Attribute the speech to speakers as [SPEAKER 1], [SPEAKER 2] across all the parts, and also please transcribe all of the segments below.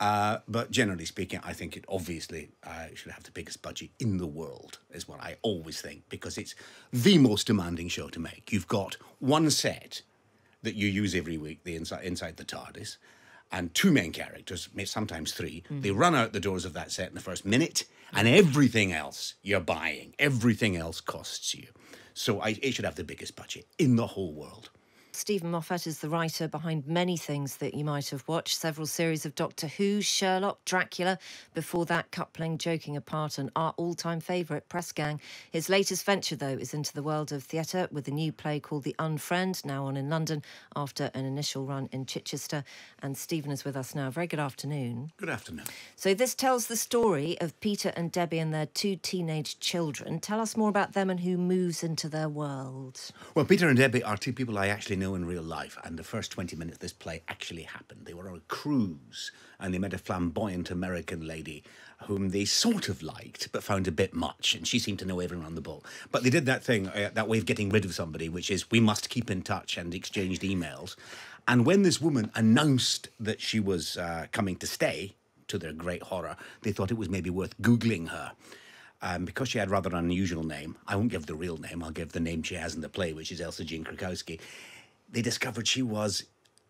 [SPEAKER 1] Uh, but generally speaking, I think it obviously uh, should have the biggest budget in the world, is what I always think, because it's the most demanding show to make. You've got one set that you use every week, the inside inside the TARDIS, and two main characters, sometimes 3 They run out the doors of that set in the first minute, and everything else you're buying, everything else costs you. So I, it should have the biggest budget in the whole world.
[SPEAKER 2] Steven Moffat is the writer behind many things that you might have watched several series of Doctor Who, Sherlock, Dracula. Before that, Coupling, Joking Apart, and our all time favourite, Press Gang. His latest venture, though, is into the world of theatre with a new play called The Unfriend, now on in London after an initial run in Chichester. And Steven is with us now. Very good afternoon.
[SPEAKER 1] Good afternoon.
[SPEAKER 2] So, this tells the story of Peter and Debbie and their two teenage children. Tell us more about them and who moves into their world.
[SPEAKER 1] Well, Peter and Debbie are two people I actually know in real life, and the first 20 minutes of this play actually happened. They were on a cruise and they met a flamboyant American lady whom they sort of liked but found a bit much, and she seemed to know everyone on the boat. But they did that thing, uh, that way of getting rid of somebody, which is we must keep in touch and exchanged emails. And when this woman announced that she was uh, coming to stay, to their great horror, they thought it was maybe worth Googling her. Um, because she had rather an unusual name, I won't give the real name, I'll give the name she has in the play, which is Elsa Jean Krakowski. They discovered she was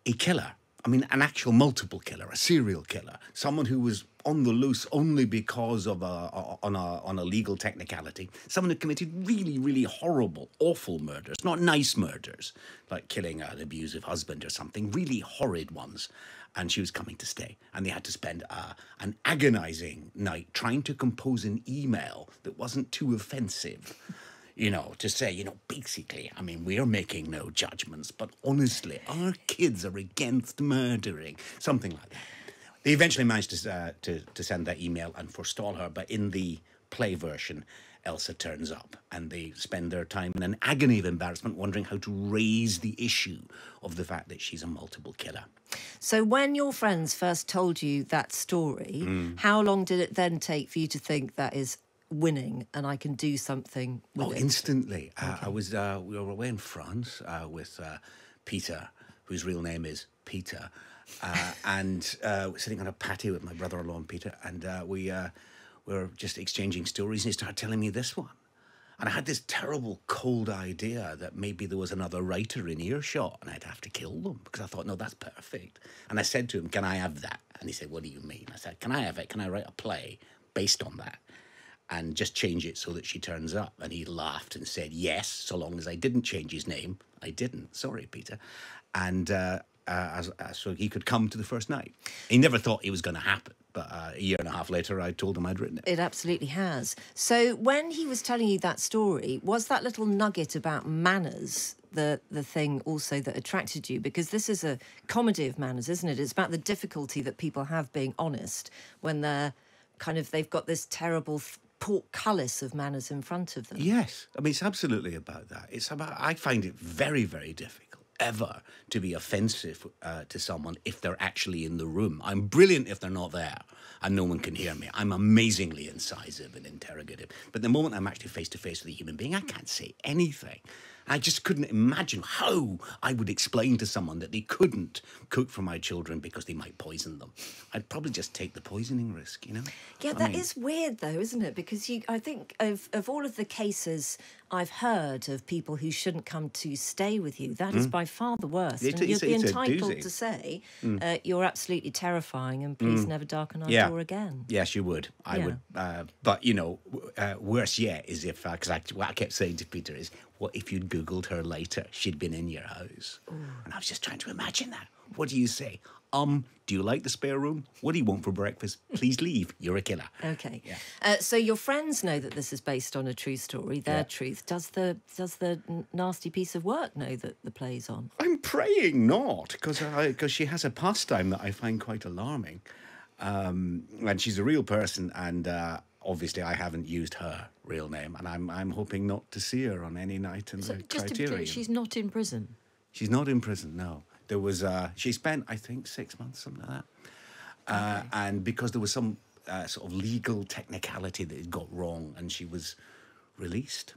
[SPEAKER 1] a killer. I mean, an actual multiple killer, a serial killer, someone who was on the loose only because of a, on a on a legal technicality, someone who committed really, really horrible, awful murders, not nice murders, like killing an abusive husband or something, really horrid ones. And she was coming to stay, and they had to spend uh, an agonizing night trying to compose an email that wasn't too offensive you know, to say, you know, basically, I mean, we're making no judgments, but honestly, our kids are against murdering, something like that. They eventually managed to, uh, to, to send that email and forestall her, but in the play version, Elsa turns up and they spend their time in an agony of embarrassment wondering how to raise the issue of the fact that she's a multiple killer.
[SPEAKER 2] So, when your friends first told you that story,
[SPEAKER 1] Mm.
[SPEAKER 2] how long did it then take for you to think that is winning and I can do something with
[SPEAKER 1] Oh,
[SPEAKER 2] it?
[SPEAKER 1] instantly. Uh, I was uh, we were away in France uh, with uh, Peter, whose real name is Peter, uh, and uh, sitting on a patio with my brother-in-law and Peter, and uh, we uh, were just exchanging stories, and he started telling me this one. And I had this terrible cold idea that maybe there was another writer in earshot and I'd have to kill them because I thought, no, that's perfect. And I said to him, Can I have that? And he said, What do you mean? I said, Can I have it? Can I write a play based on that? And just change it so that she turns up. And he laughed and said, Yes, so long as I didn't change his name. I didn't. Sorry, Peter. And uh, uh, as, uh, so he could come to the first night. He never thought it was going to happen. But uh, a year and a half later, I told him I'd written it.
[SPEAKER 2] It absolutely has. So, when he was telling you that story, was that little nugget about manners the the thing also that attracted you? Because this is a comedy of manners, isn't it? It's about the difficulty that people have being honest when they're kind of they've got this terrible portcullis of manners in front of them.
[SPEAKER 1] Yes, I mean it's absolutely about that. It's about. I find it very, very difficult ever to be offensive uh, to someone if they're actually in the room. I'm brilliant if they're not there and no one can hear me. I'm amazingly incisive and interrogative. But the moment I'm actually face to face with a human being, I can't say anything. I just couldn't imagine how I would explain to someone that they couldn't cook for my children because they might poison them. I'd probably just take the poisoning risk, you know?
[SPEAKER 2] Yeah,
[SPEAKER 1] I
[SPEAKER 2] that is
[SPEAKER 1] mean-
[SPEAKER 2] weird though, isn't it? Because you, I think of of all of the cases I've heard of people who shouldn't come to stay with you, that is by far the worst.
[SPEAKER 1] Hmm. It-
[SPEAKER 2] and you'd be entitled.
[SPEAKER 1] Hmm.
[SPEAKER 2] to say, uh, "You're absolutely terrifying, and please never darken our
[SPEAKER 1] Yeah.
[SPEAKER 2] door again."
[SPEAKER 1] Yes, you would. I
[SPEAKER 2] Yeah.
[SPEAKER 1] would. Uh, but you know, uh, worse yet is if because I, what I kept saying to Peter is, what if you'd googled her later? She'd been in your house, and I was just trying to imagine that. What do you say? Um, do you like the spare room? What do you want for breakfast? Please leave. You're a killer.
[SPEAKER 2] Okay.
[SPEAKER 1] Yeah.
[SPEAKER 2] Uh, so your friends know that this is based on a true story, their
[SPEAKER 1] Yeah.
[SPEAKER 2] truth. Does the does the nasty piece of work know that the play's on?
[SPEAKER 1] I'm praying not, because because she has a pastime that I find quite alarming, um, and she's a real person, and uh, obviously I haven't used her real name, and I'm I'm hoping not to see her on any night in
[SPEAKER 2] So
[SPEAKER 1] the
[SPEAKER 2] just to be
[SPEAKER 1] Criterion.
[SPEAKER 2] clear, she's not in prison.
[SPEAKER 1] She's not in prison. No, there was. Uh, she spent, I think, six months, something like that. Uh, and because there was some uh, sort of legal technicality that had got wrong, and she was released,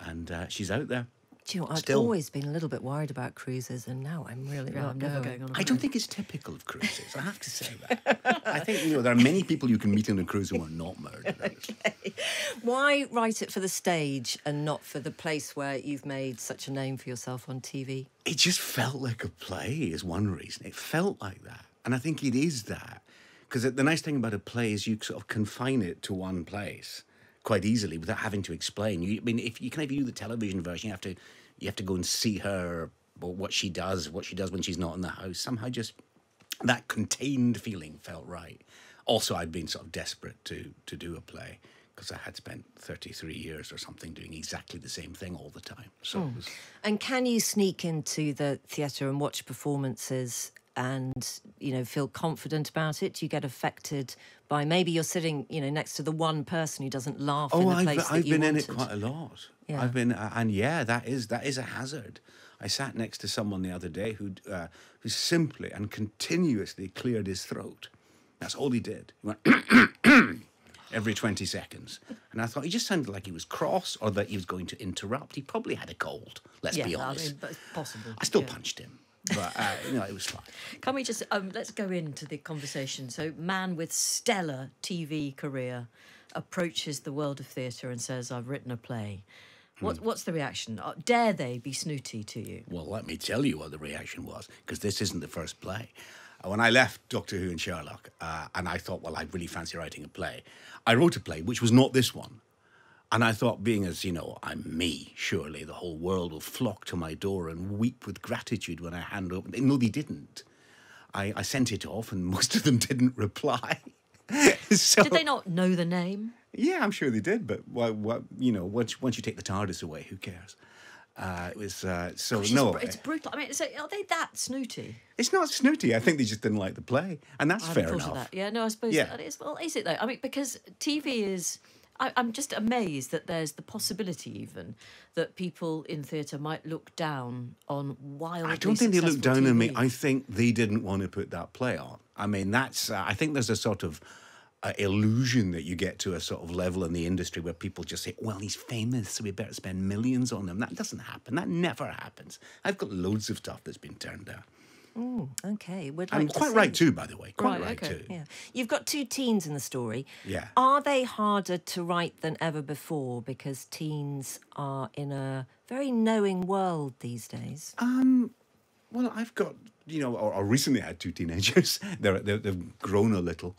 [SPEAKER 1] and uh, she's out there.
[SPEAKER 2] Do you know, I've
[SPEAKER 1] Still-
[SPEAKER 2] always been a little bit worried about cruises, and now I'm really
[SPEAKER 3] Yeah, I'm never going on. a
[SPEAKER 1] I don't think it's typical of cruises. I have to say that. I think you know there are many people you can meet on a cruise who are not murderers.
[SPEAKER 2] Why write it for the stage and not for the place where you've made such a name for yourself on TV?
[SPEAKER 1] It just felt like a play, is one reason. It felt like that, and I think it is that because the nice thing about a play is you sort of confine it to one place quite easily without having to explain. You, I mean, if you can view the television version, you have to you have to go and see her or what she does, what she does when she's not in the house. Somehow, just that contained feeling felt right. Also, I'd been sort of desperate to to do a play because I had spent 33 years or something doing exactly the same thing all the time. So it was,
[SPEAKER 2] And can you sneak into the theatre and watch performances and you know feel confident about it? Do you get affected by maybe you're sitting you know next to the one person who doesn't laugh in
[SPEAKER 1] Oh,
[SPEAKER 2] the
[SPEAKER 1] I've, I've been in it quite a lot.
[SPEAKER 2] Yeah.
[SPEAKER 1] I've been, and yeah, that is that is a hazard. I sat next to someone the other day who uh, who simply and continuously cleared his throat. That's all he did. He went every twenty seconds, and I thought he just sounded like he was cross or that he was going to interrupt. He probably had a cold. Let's
[SPEAKER 3] yeah,
[SPEAKER 1] be
[SPEAKER 3] I
[SPEAKER 1] honest.
[SPEAKER 3] mean, but it's possible.
[SPEAKER 1] I still
[SPEAKER 3] yeah.
[SPEAKER 1] punched him, but uh, you know it was fine.
[SPEAKER 3] Can we just um, let's go into the conversation? So, man with stellar TV career approaches the world of theatre and says, "I've written a play." What,
[SPEAKER 1] Hmm.
[SPEAKER 3] what's the reaction? Uh, Dare they be snooty to you?
[SPEAKER 1] Well, let me tell you what the reaction was, because this isn't the first play. Uh, When I left Doctor Who and Sherlock, uh, and I thought, well, I really fancy writing a play, I wrote a play which was not this one. And I thought, being as, you know, I'm me, surely the whole world will flock to my door and weep with gratitude when I hand open. No, they didn't. I, I sent it off, and most of them didn't reply. so,
[SPEAKER 3] Did they not know the name?
[SPEAKER 1] yeah, I'm sure they did, but what, what, you know, once once you take the TARDIS away, who cares? Uh, it was uh, so
[SPEAKER 3] It's,
[SPEAKER 1] no.
[SPEAKER 3] br- it's brutal. I mean, so are they that snooty?
[SPEAKER 1] It's not snooty. I think they just didn't like the play, and that's
[SPEAKER 3] I
[SPEAKER 1] fair enough.
[SPEAKER 3] that. Yeah, no, I suppose
[SPEAKER 1] Yeah.
[SPEAKER 3] that is. Well, is it though? I mean, because TV is. I, I'm just amazed that there's the possibility even that people in theatre might look down on wildly
[SPEAKER 1] I don't think they looked down on me. I think they didn't want to put that play on. I mean, that's. Uh, I think there's a sort of uh, illusion that you get to a sort of level in the industry where people just say, "Well, he's famous, so we better spend millions on him." That doesn't happen. That never happens. I've got loads of stuff that's been turned down.
[SPEAKER 2] Okay, we'd
[SPEAKER 1] I'm
[SPEAKER 2] like
[SPEAKER 1] quite
[SPEAKER 2] see-
[SPEAKER 1] right too, by the way. Quite
[SPEAKER 3] Right,
[SPEAKER 1] right,
[SPEAKER 3] okay.
[SPEAKER 1] too.
[SPEAKER 2] Yeah, you've got two teens in the story.
[SPEAKER 1] Yeah.
[SPEAKER 2] Are they harder to write than ever before because teens are in a very knowing world these days?
[SPEAKER 1] Well, I've got you know, or, or recently had two teenagers. They're, they're they've grown a little.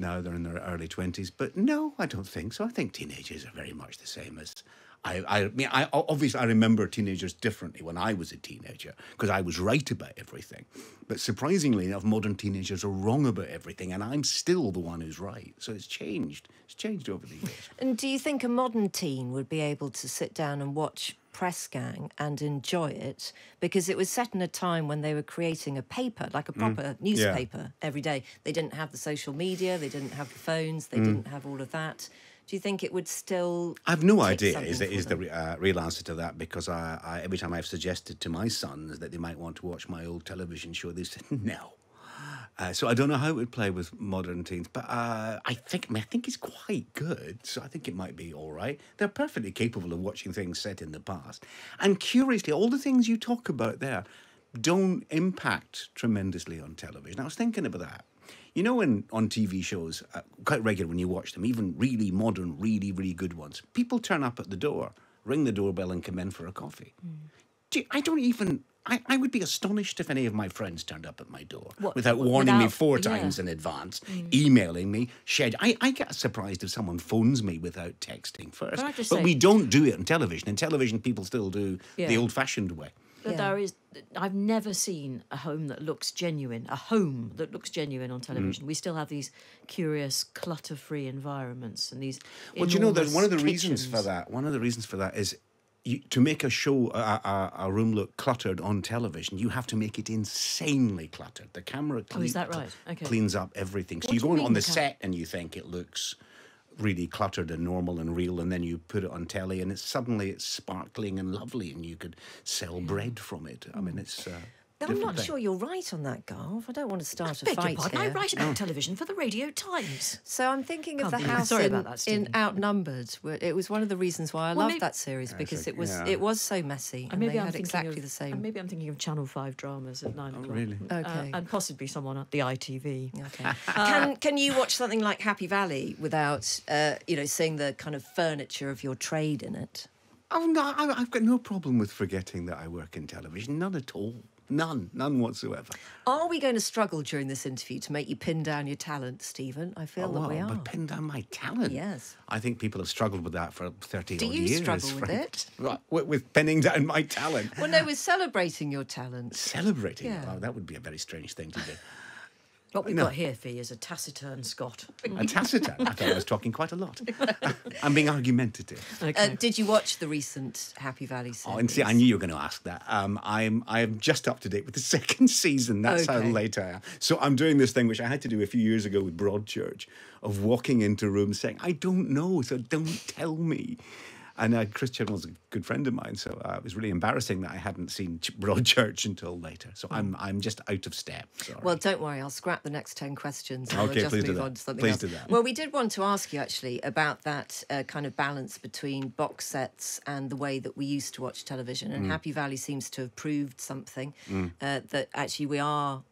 [SPEAKER 1] Now they're in their early twenties. But no, I don't think so. I think teenagers are very much the same as. I, I mean, I obviously I remember teenagers differently when I was a teenager because I was right about everything. But surprisingly enough, modern teenagers are wrong about everything, and I'm still the one who's right. So it's changed. It's changed over the years.
[SPEAKER 2] And do you think a modern teen would be able to sit down and watch Press Gang and enjoy it? Because it was set in a time when they were creating a paper, like a proper newspaper, every day. They didn't have the social media, they didn't have the phones, they didn't have all of that. Do you think it would still?
[SPEAKER 1] I've no idea is the, is the
[SPEAKER 2] them?
[SPEAKER 1] uh, real answer to that because I, I every time I've suggested to my sons that they might want to watch my old television show, they said no. Uh, so I don't know how it would play with modern teens, but uh, I think I, mean, I think it's quite good. So I think it might be all right. They're perfectly capable of watching things set in the past, and curiously, all the things you talk about there don't impact tremendously on television. I was thinking about that. You know, in on TV shows, uh, quite regular when you watch them, even really modern, really, really good ones, people turn up at the door, ring the doorbell, and come in for a coffee. Do you- I don't even. I, I would be astonished if any of my friends turned up at my door
[SPEAKER 3] What,
[SPEAKER 1] without
[SPEAKER 3] w-
[SPEAKER 1] warning me four
[SPEAKER 3] yeah.
[SPEAKER 1] times in advance, emailing me, shed. I, I get surprised if someone phones me without texting first.
[SPEAKER 3] Can
[SPEAKER 1] but
[SPEAKER 3] say-
[SPEAKER 1] we don't do it on television. In television, people still do the old-fashioned way.
[SPEAKER 3] But
[SPEAKER 2] Yeah.
[SPEAKER 3] there is, I've never seen a home that looks genuine, a home that looks genuine on
[SPEAKER 1] Mm.
[SPEAKER 3] television. We still have these curious, clutter free environments and these.
[SPEAKER 1] Well, do you know that one of the reasons for that? One of the reasons for that is you, to make a show, a, a, a room look cluttered on television, you have to make it insanely cluttered. The camera
[SPEAKER 3] Oh, is
[SPEAKER 1] clean-
[SPEAKER 3] that right? Okay.
[SPEAKER 1] cleans up everything. So
[SPEAKER 3] What
[SPEAKER 1] you go on the
[SPEAKER 3] the
[SPEAKER 1] set and you think it looks really cluttered and normal and real, and then you put it on telly and it's suddenly it's sparkling and lovely, and you could sell bread from it. I mean, it's. Uh,
[SPEAKER 2] I'm not
[SPEAKER 1] thing.
[SPEAKER 2] sure you're right on that, Garth. I don't want to start a
[SPEAKER 3] Beg your
[SPEAKER 2] fight
[SPEAKER 3] pardon, I write about television for the Radio Times.
[SPEAKER 2] So I'm thinking of
[SPEAKER 3] Can't
[SPEAKER 2] the house
[SPEAKER 3] Sorry
[SPEAKER 2] in,
[SPEAKER 3] that,
[SPEAKER 2] in Outnumbered. It was one of the reasons why I
[SPEAKER 3] Well,
[SPEAKER 2] loved
[SPEAKER 3] maybe-
[SPEAKER 2] that series because it was
[SPEAKER 1] yeah.
[SPEAKER 2] it was so messy and,
[SPEAKER 3] maybe
[SPEAKER 2] they
[SPEAKER 3] I'm
[SPEAKER 2] had
[SPEAKER 3] thinking
[SPEAKER 2] exactly
[SPEAKER 3] of,
[SPEAKER 2] the same.
[SPEAKER 3] and maybe I'm thinking of Channel Five dramas at nine o'clock.
[SPEAKER 1] really?
[SPEAKER 3] Uh,
[SPEAKER 2] Okay.
[SPEAKER 3] and possibly someone at the ITV.
[SPEAKER 2] Okay. can can you watch something like Happy Valley without uh, you know seeing the kind of furniture of your trade in it?
[SPEAKER 1] Oh no, I, I've got no problem with forgetting that I work in television. None at all. None. None whatsoever.
[SPEAKER 2] Are we going to struggle during this interview to make you pin down your talent, Steven? I feel
[SPEAKER 1] Oh,
[SPEAKER 2] that
[SPEAKER 1] well,
[SPEAKER 2] we are.
[SPEAKER 1] But pin down my talent.
[SPEAKER 2] Yes.
[SPEAKER 1] I think people have struggled with that for 30
[SPEAKER 2] Do
[SPEAKER 1] odd
[SPEAKER 2] you
[SPEAKER 1] years.
[SPEAKER 2] struggle with
[SPEAKER 1] Frank.
[SPEAKER 2] it?
[SPEAKER 1] What, with, with pinning down my talent.
[SPEAKER 2] well, no, we're celebrating your talent.
[SPEAKER 1] Celebrating.
[SPEAKER 2] Yeah.
[SPEAKER 1] Oh, that would be a very strange thing to do.
[SPEAKER 3] What we've
[SPEAKER 1] No.
[SPEAKER 3] got here, Fee, is a taciturn Scot.
[SPEAKER 1] A taciturn. I thought I was talking quite a lot. I'm being argumentative.
[SPEAKER 3] Okay.
[SPEAKER 2] Uh, did you watch the recent Happy Valley series?
[SPEAKER 1] Oh, and see, I knew you were going to ask that. Um, I'm I'm just up to date with the second season. That's how late I am. So I'm doing this thing which I had to do a few years ago with Broadchurch, of walking into rooms saying, "I don't know, so don't tell me." And uh, Chris Chibnall's a good friend of mine, so uh, it was really embarrassing that I hadn't seen Ch- Broadchurch until later. So I'm I'm just out of step. Sorry.
[SPEAKER 2] Well, don't worry, I'll scrap the next 10 questions and
[SPEAKER 1] Okay,
[SPEAKER 2] we'll just
[SPEAKER 1] please do
[SPEAKER 2] move
[SPEAKER 1] that.
[SPEAKER 2] on to something
[SPEAKER 1] Please
[SPEAKER 2] else.
[SPEAKER 1] do that.
[SPEAKER 2] Well, we did want to ask you actually about that uh, kind of balance between box sets and the way that we used to watch television.
[SPEAKER 1] Mm.
[SPEAKER 2] And Happy Valley seems to have proved something uh, that actually we are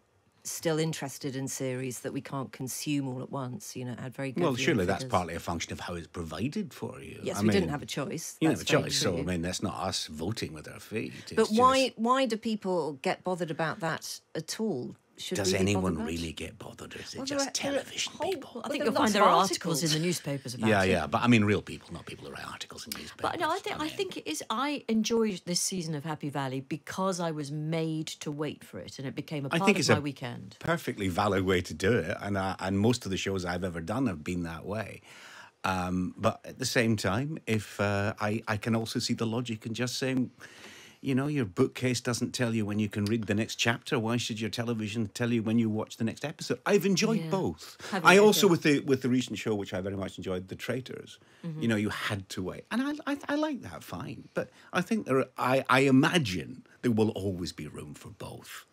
[SPEAKER 2] still interested in series that we can't consume all at once. You know, had very good
[SPEAKER 1] well, surely that's partly a function of how it's provided for you.
[SPEAKER 2] Yes,
[SPEAKER 1] I
[SPEAKER 2] we didn't have a choice.
[SPEAKER 1] You didn't have a choice, so I mean that's not us voting with our feet.
[SPEAKER 2] But
[SPEAKER 1] it's
[SPEAKER 2] why
[SPEAKER 1] just-
[SPEAKER 2] why do people get bothered about that at all? Should
[SPEAKER 1] does
[SPEAKER 2] we be
[SPEAKER 1] anyone
[SPEAKER 2] about
[SPEAKER 1] really get bothered? Or is it
[SPEAKER 2] Well,
[SPEAKER 1] just
[SPEAKER 2] are-
[SPEAKER 1] television
[SPEAKER 2] whole-
[SPEAKER 1] people?
[SPEAKER 3] I think you'll find there are articles in the newspapers about
[SPEAKER 1] Yeah,
[SPEAKER 3] it.
[SPEAKER 1] yeah, yeah, but I mean real people, not people who write articles in newspapers.
[SPEAKER 3] But no, I think I
[SPEAKER 1] mean-
[SPEAKER 3] think it is. I enjoyed this season of Happy Valley because I was made to wait for it, and it became a
[SPEAKER 1] I
[SPEAKER 3] part
[SPEAKER 1] think
[SPEAKER 3] of
[SPEAKER 1] it's
[SPEAKER 3] my
[SPEAKER 1] a
[SPEAKER 3] weekend.
[SPEAKER 1] perfectly valid way to do it, and uh, and most of the shows I've ever done have been that way. Um, but at the same time, if uh, I I can also see the logic in just saying, you know, your bookcase doesn't tell you when you can read the next chapter. Why should your television tell you when you watch the next episode? I've enjoyed
[SPEAKER 3] Yeah.
[SPEAKER 1] both.
[SPEAKER 3] Have
[SPEAKER 1] I also with the with the recent show, which I very much enjoyed, The Traitors.
[SPEAKER 3] Mm-hmm.
[SPEAKER 1] You know, you had to wait, and I, I I like that fine. But I think there are, I I imagine there will always be room for both.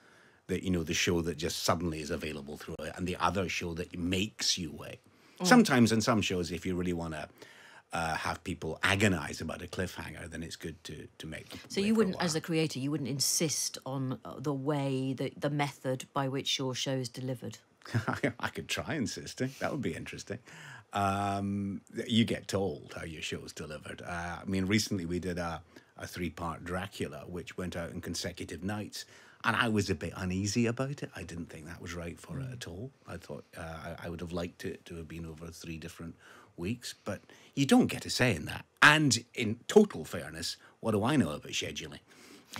[SPEAKER 1] That you know, the show that just suddenly is available through it, and the other show that makes you wait.
[SPEAKER 3] Mm.
[SPEAKER 1] Sometimes in some shows, if you really want to. Uh, have people agonize about a cliffhanger, then it's good to to make. them
[SPEAKER 3] So you wouldn't,
[SPEAKER 1] while.
[SPEAKER 3] as a creator, you wouldn't insist on uh, the way, the the method by which your show is delivered.
[SPEAKER 1] I could try insisting. That would be interesting. Um, you get told how your show's delivered. Uh, I mean, recently we did a, a three part Dracula, which went out in consecutive nights. And I was a bit uneasy about it. I didn't think that was right for it at all. I thought uh, I, I would have liked it to have been over three different weeks, but you don't get a say in that. And in total fairness, what do I know about scheduling?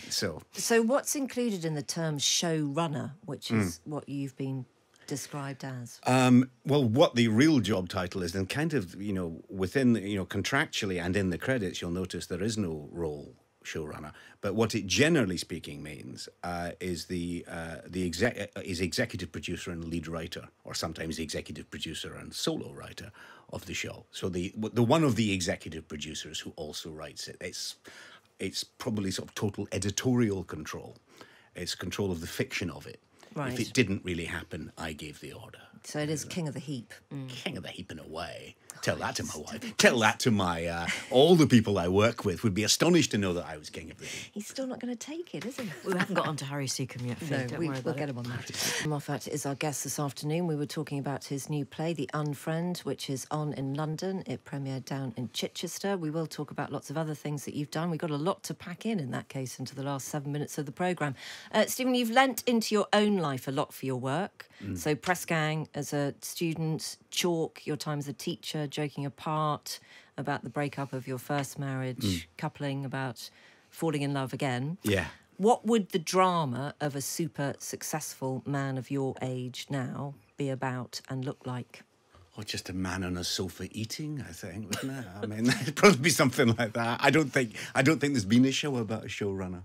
[SPEAKER 1] So
[SPEAKER 2] So, what's included in the term showrunner, which is what you've been described as?
[SPEAKER 1] Um, well, what the real job title is, and kind of, you know, within, you know, contractually and in the credits, you'll notice there is no role showrunner. But what it generally speaking means uh, is the uh, the exec uh, is executive producer and lead writer, or sometimes executive producer and solo writer of the show. So the the one of the executive producers who also writes it. It's it's probably sort of total editorial control. It's control of the fiction of it.
[SPEAKER 2] Right.
[SPEAKER 1] If it didn't really happen, I gave the order.
[SPEAKER 2] So, it is king of the heap.
[SPEAKER 1] King of the heap in a way. Tell that to my wife. Tell that to my uh, all the people I work with would be astonished to know that I was king of the heap.
[SPEAKER 2] He's still not going to take it, is he?
[SPEAKER 3] We haven't got onto Harry Secombe yet. Fee,
[SPEAKER 2] No,
[SPEAKER 3] don't
[SPEAKER 2] we, we'll get
[SPEAKER 3] it.
[SPEAKER 2] him on that. Moffat is our guest this afternoon. We were talking about his new play, The Unfriend, which is on in London. It premiered down in Chichester. We will talk about lots of other things that you've done. We've got a lot to pack in, in that case, into the last seven minutes of the programme. Uh, Steven, you've lent into your own life a lot for your work. Mm. So, Press Gang as a student, Chalk, your time as a teacher, joking apart about the breakup of your first marriage, mm. coupling about falling in love again.
[SPEAKER 1] Yeah.
[SPEAKER 2] What would the drama of a super successful man of your age now be about and look like?
[SPEAKER 1] Or just a man on a sofa eating, I think, wouldn't it? I mean, it'd probably be something like that. I don't think I don't think there's been a show about a showrunner.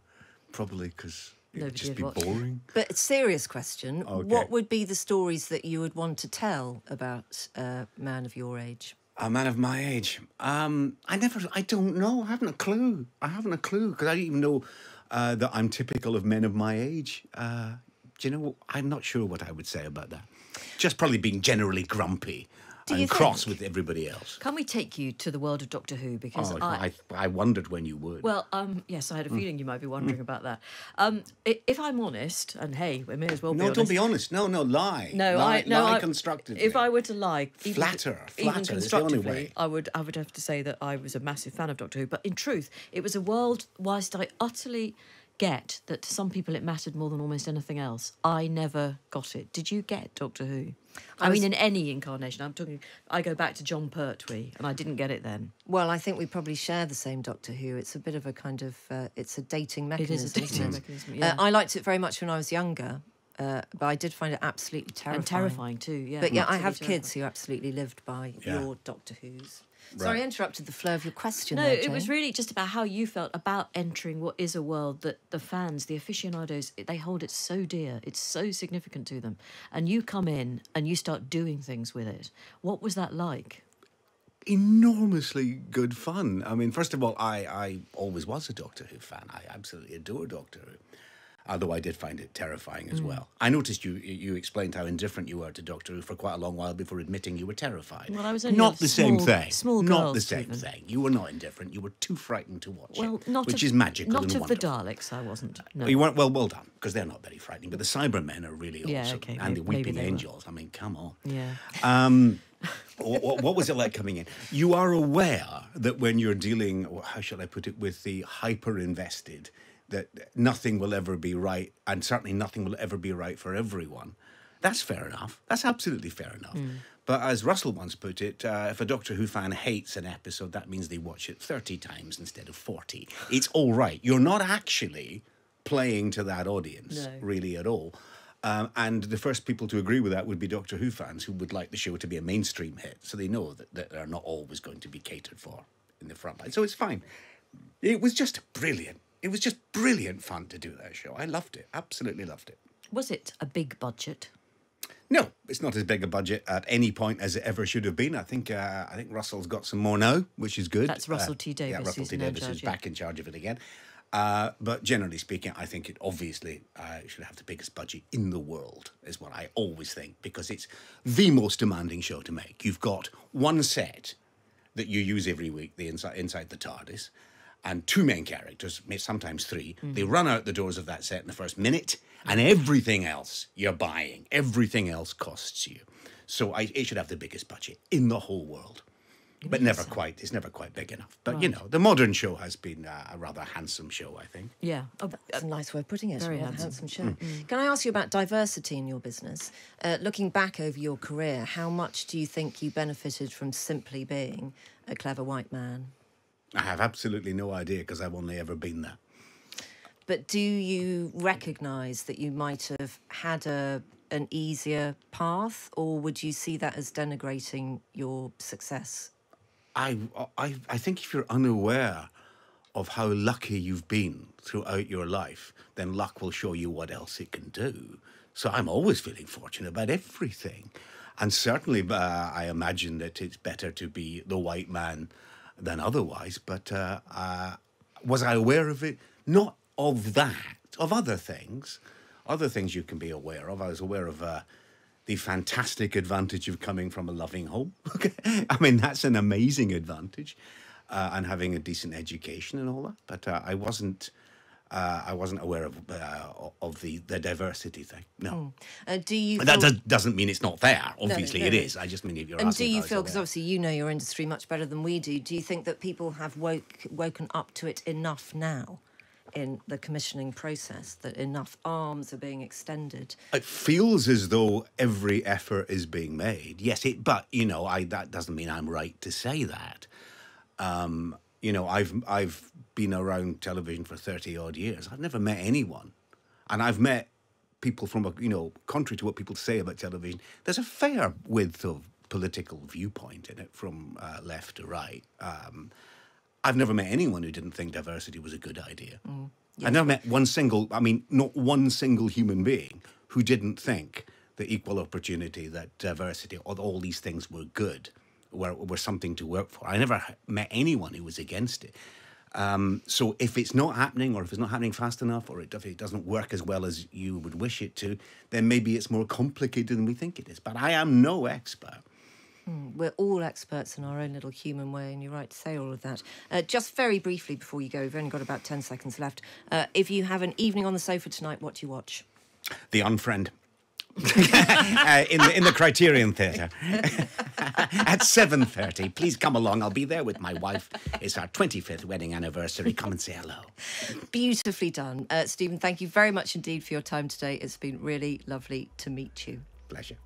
[SPEAKER 1] Probably because it would
[SPEAKER 3] Nobody
[SPEAKER 1] just
[SPEAKER 3] had
[SPEAKER 1] be
[SPEAKER 3] watched
[SPEAKER 1] boring.
[SPEAKER 2] But a serious question.
[SPEAKER 1] Okay.
[SPEAKER 2] What would be the stories that you would want to tell about a man of your age?
[SPEAKER 1] A man of my age. Um, I never. I don't know. I haven't a clue. I haven't a clue because I don't even know. uh, that I'm typical of men of my age. Uh, do you know? I'm not sure what I would say about that. Just probably being generally grumpy
[SPEAKER 2] Do you
[SPEAKER 1] and cross with everybody else.
[SPEAKER 3] Can we take you to the world of Doctor Who? Because
[SPEAKER 1] Oh,
[SPEAKER 3] I,
[SPEAKER 1] I, I wondered when you would.
[SPEAKER 3] Well, um, yes, I
[SPEAKER 1] Mm.
[SPEAKER 3] had a feeling you might be wondering about that. Um, if I'm honest, and hey, we may as well be
[SPEAKER 1] no,
[SPEAKER 3] honest.
[SPEAKER 1] don't be honest. No, no, lie.
[SPEAKER 3] No,
[SPEAKER 1] lie,
[SPEAKER 3] I no.
[SPEAKER 1] lie
[SPEAKER 3] I,
[SPEAKER 1] constructively.
[SPEAKER 3] If I were to lie, even,
[SPEAKER 1] Flatter,
[SPEAKER 3] even
[SPEAKER 1] flatter is the only
[SPEAKER 3] constructively,
[SPEAKER 1] way.
[SPEAKER 3] I would. I would have to say that I was a massive fan of Doctor Who. But in truth, it was a world. Whilst I utterly get that to some people it mattered more than almost anything else, I never got it. Did you get Doctor Who? I,
[SPEAKER 2] I
[SPEAKER 3] mean, in any incarnation. I'm talking. I go back to Jon Pertwee, and I didn't get it then.
[SPEAKER 2] Well, I think we probably share the same Doctor Who. It's a bit of a kind of uh, it's a dating mechanism.
[SPEAKER 3] is a dating
[SPEAKER 2] isn't it?
[SPEAKER 3] mechanism.
[SPEAKER 2] Uh, I liked it very much when I was younger, uh, but I did find it absolutely terrifying.
[SPEAKER 3] and terrifying too. Yeah.
[SPEAKER 2] But yeah, I have
[SPEAKER 3] terrifying.
[SPEAKER 2] kids who absolutely lived by
[SPEAKER 1] Yeah.
[SPEAKER 2] your Doctor Who's. Sorry, I interrupted the flow of your question.
[SPEAKER 3] No,
[SPEAKER 2] there,
[SPEAKER 3] it was really just about how you felt about entering what is a world that the fans, the aficionados, they hold it so dear. It's so significant to them. And you come in and you start doing things with it. What was that like?
[SPEAKER 1] enormously good fun. I mean, first of all, I, I always was a Doctor Who fan. I absolutely adore Doctor Who. Although I did find it terrifying
[SPEAKER 3] Mm.
[SPEAKER 1] as well. I noticed you you explained how indifferent you were to Doctor Who for quite a long while before admitting you were terrified.
[SPEAKER 3] Well, I was only
[SPEAKER 1] not
[SPEAKER 3] a
[SPEAKER 1] the same thing.
[SPEAKER 3] small
[SPEAKER 1] not the same
[SPEAKER 3] Steven.
[SPEAKER 1] thing. You were not indifferent. You were too frightened to watch
[SPEAKER 3] Well,
[SPEAKER 1] it,
[SPEAKER 3] not
[SPEAKER 1] which
[SPEAKER 3] of,
[SPEAKER 1] is magical
[SPEAKER 3] Not
[SPEAKER 1] and
[SPEAKER 3] of the. Daleks, I wasn't. No.
[SPEAKER 1] You weren't well, well done because they're not very frightening. But the Cybermen are really
[SPEAKER 3] Yeah,
[SPEAKER 1] awesome,
[SPEAKER 3] okay,
[SPEAKER 1] and the Weeping
[SPEAKER 3] they were.
[SPEAKER 1] Angels. I mean, come on.
[SPEAKER 3] Yeah.
[SPEAKER 1] Um, what, what was it like coming in? You are aware that when you're dealing, how shall I put it, with the hyper invested, that nothing will ever be right, and certainly nothing will ever be right for everyone. That's fair enough. That's absolutely fair enough. But as Russell once put it, uh, if a Doctor Who fan hates an episode, that means they watch it 30 times instead of 40. It's all right. You're not actually playing to that audience,
[SPEAKER 3] No.
[SPEAKER 1] really, at all. Um, and the first people to agree with that would be Doctor Who fans who would like the show to be a mainstream hit. So they know that, that they're not always going to be catered for in the front line. So it's fine. It was just brilliant. It was just brilliant fun to do that show. I loved it. Absolutely loved it.
[SPEAKER 3] Was it a big budget?
[SPEAKER 1] No, it's not as big a budget at any point as it ever should have been. I think uh, I think Russell's got some more now, which is good.
[SPEAKER 3] That's Russell T.
[SPEAKER 1] Yeah,
[SPEAKER 3] Davies
[SPEAKER 1] Russell T. Davies is back in charge of it again. Uh, but generally speaking, I think it obviously uh, should have the biggest budget in the world, is what I always think, because it's the most demanding show to make. You've got one set that you use every week, the inside inside the TARDIS, and two main characters, sometimes 3 They run out the doors of that set in the first minute, and everything else you're buying, everything else costs you. So I, it should have the biggest budget in the whole world. But never quite. It's never quite big enough. But you know, the modern show has been uh, a rather handsome show, I think.
[SPEAKER 3] Yeah. Oh,
[SPEAKER 2] That's a nice way of putting it.
[SPEAKER 3] Very
[SPEAKER 2] a
[SPEAKER 3] handsome.
[SPEAKER 2] handsome show. Can I ask you about diversity in your business? Uh, looking back over your career, how much do you think you benefited from simply being a clever white man?
[SPEAKER 1] I have absolutely no idea because I've only ever been there.
[SPEAKER 2] But do you recognise that you might have had a an easier path, or would you see that as denigrating your success?
[SPEAKER 1] I, I, I think if you're unaware of how lucky you've been throughout your life, then luck will show you what else it can do. So I'm always feeling fortunate about everything. And certainly, uh, I imagine that it's better to be the white man than otherwise. But uh, uh, was I aware of it? Not of that, of other things. Other things you can be aware of. I was aware of. Uh, the fantastic advantage of coming from a loving home. I mean that's an amazing advantage, uh, and having a decent education and all that. But uh, I wasn't, uh, I wasn't aware of uh, of the the diversity thing. No,
[SPEAKER 2] Uh, do you?
[SPEAKER 1] That does, doesn't mean it's not there. Obviously,
[SPEAKER 2] no,
[SPEAKER 1] it
[SPEAKER 2] no.
[SPEAKER 1] is. I just mean if you're
[SPEAKER 2] and do you feel, because obviously you know your industry much better than we do, do you think that people have woke, woken up to it enough now in the commissioning process, that enough arms are being extended?
[SPEAKER 1] It feels as though every effort is being made. Yes, it. But you know, I that doesn't mean I'm right to say that. Um, you know, I've I've been around television for thirty odd years. I've never met anyone, and I've met people from a you know, contrary to what people say about television, there's a fair width of political viewpoint in it from uh, left to right. Um, I've never met anyone who didn't think diversity was a good idea. I've never met one single, I mean, not one single human being who didn't think that equal opportunity, that diversity, all, all these things were good, were, were something to work for. I never met anyone who was against it. Um, so if it's not happening, or if it's not happening fast enough, or it, if it doesn't work as well as you would wish it to, then maybe it's more complicated than we think it is. But I am no expert.
[SPEAKER 2] We're all experts in our own little human way, and you're right to say all of that. Uh, just very briefly before you go, we've only got about 10 seconds left. Uh, if you have an evening on the sofa tonight, what do you watch?
[SPEAKER 1] The Unfriend. uh, in the in the Criterion Theatre at seven thirty. Please come along. I'll be there with my wife. It's our twenty fifth wedding anniversary. Come and say hello.
[SPEAKER 2] Beautifully done. Uh, Steven, thank you very much indeed for your time today. It's been really lovely to meet you.
[SPEAKER 1] Pleasure.